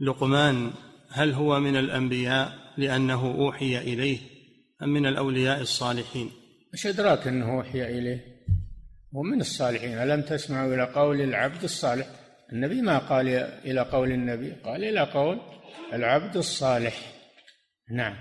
لقمان هل هو من الأنبياء لأنه أوحي إليه أم من الأولياء الصالحين؟ إيش إدراك أنه أوحي إليه؟ هو من الصالحين ألم تسمعوا إلى قول العبد الصالح؟ النبي ما قال إلى قول النبي قال إلى قول العبد الصالح. نعم.